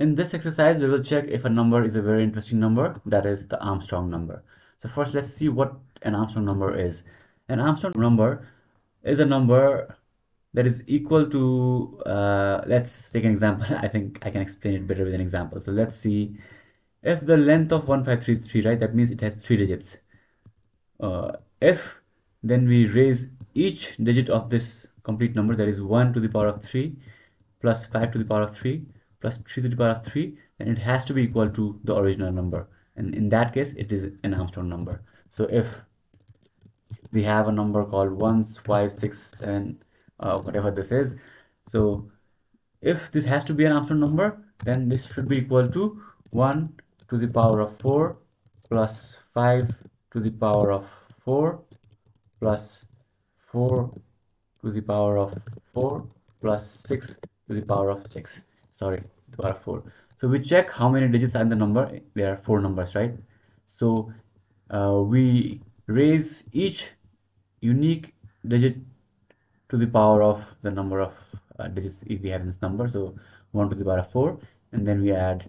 In this exercise, we will check if a number is a very interesting number, that is the Armstrong number. So first, let's see what an Armstrong number is. An Armstrong number is a number that is equal to, uh, let's take an example. I think I can explain it better with an example. So let's see if the length of 153 is 3, right? That means it has 3 digits. Uh, if then we raise each digit of this complete number, that is 1 to the power of 3 plus 5 to the power of 3 plus 3 to the power of 3 then it has to be equal to the original number. And in that case it is an Armstrong number. So if we have a number called 1 5 6 7 uh, whatever this is so if this has to be an Armstrong number then this should be equal to 1 to the power of 4 plus 5 to the power of 4 plus 4 to the power of 4 plus 6 to the power of 6 sorry to the power of 4 so we check how many digits are in the number. There are four numbers right? So uh, we raise each unique digit to the power of the number of uh, digits if we have this number. So 1 to the power of 4 and then we add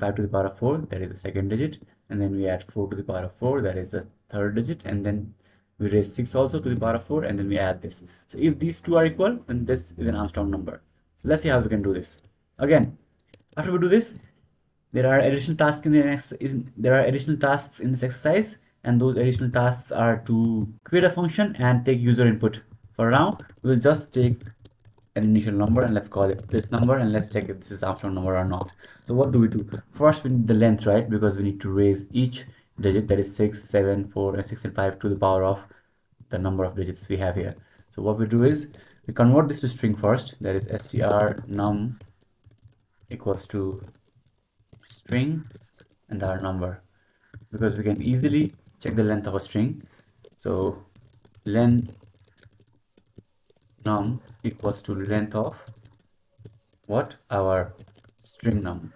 5 to the power of 4 that is the second digit. And then we add 4 to the power of 4 that is the third digit. And then we raise 6 also to the power of 4 and then we add this. So if these two are equal then this is an Armstrong number. So let's see how we can do this again after we do this there are additional tasks in the next there are additional tasks in this exercise and those additional tasks are to create a function and take user input. For now we'll just take an initial number and let's call it this number and let's check if this is Armstrong number or not. So what do we do? First we need the length right? Because we need to raise each digit that is 6 7 4 and 6 and 5 to the power of the number of digits we have here. So what we do is we convert this to string first that is str num equals to string and our number. Because we can easily check the length of a string. So len num equals to length of what? Our string num.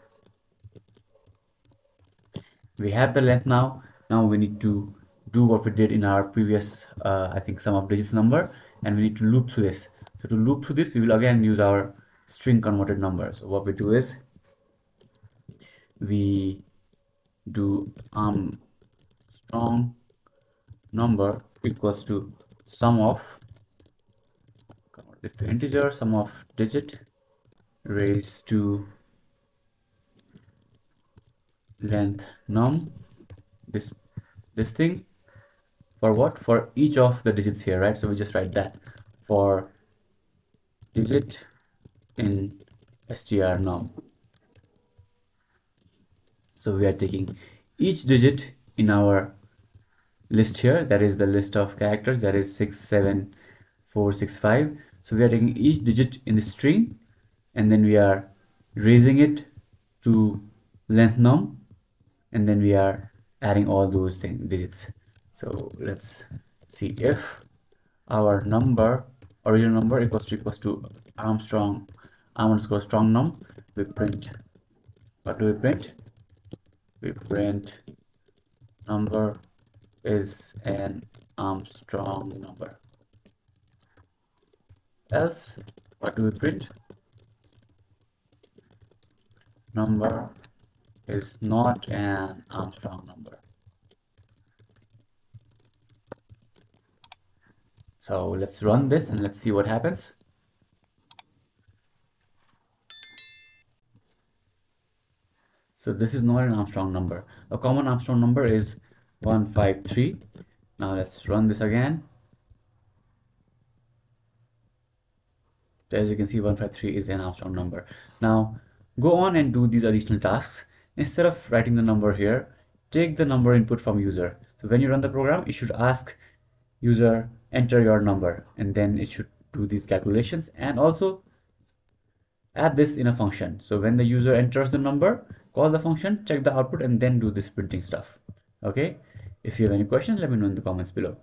We have the length now. Now we need to do what we did in our previous uh, i think sum of digits number and we need to loop through this. So to loop through this we will again use our string converted number so what we do is we do um strong number equals to sum of this to integer sum of digit raised to length num. This this thing for what? For each of the digits here right? So we just write that. For digit in str num so we are taking each digit in our list here. That is the list of characters. That is 6 7 4 6 5 so we are taking each digit in the string and then we are raising it to length num and then we are adding all those things digits. So let's see if our number original number equals to equals to armstrong arm underscore strong num we print. What do we print we print number is an um, armstrong number. Else what do we print number is not an um, armstrong number. So let's run this and let's see what happens. So this is not an Armstrong number. A common Armstrong number is 153. Now let's run this again. So as you can see 153 is an Armstrong number. Now go on and do these additional tasks. Instead of writing the number here, take the number input from user. So when you run the program, it should ask user enter your number and then it should do these calculations and also add this in a function so when the user enters the number call the function check the output and then do this printing stuff. Okay? If you have any questions let me know in the comments below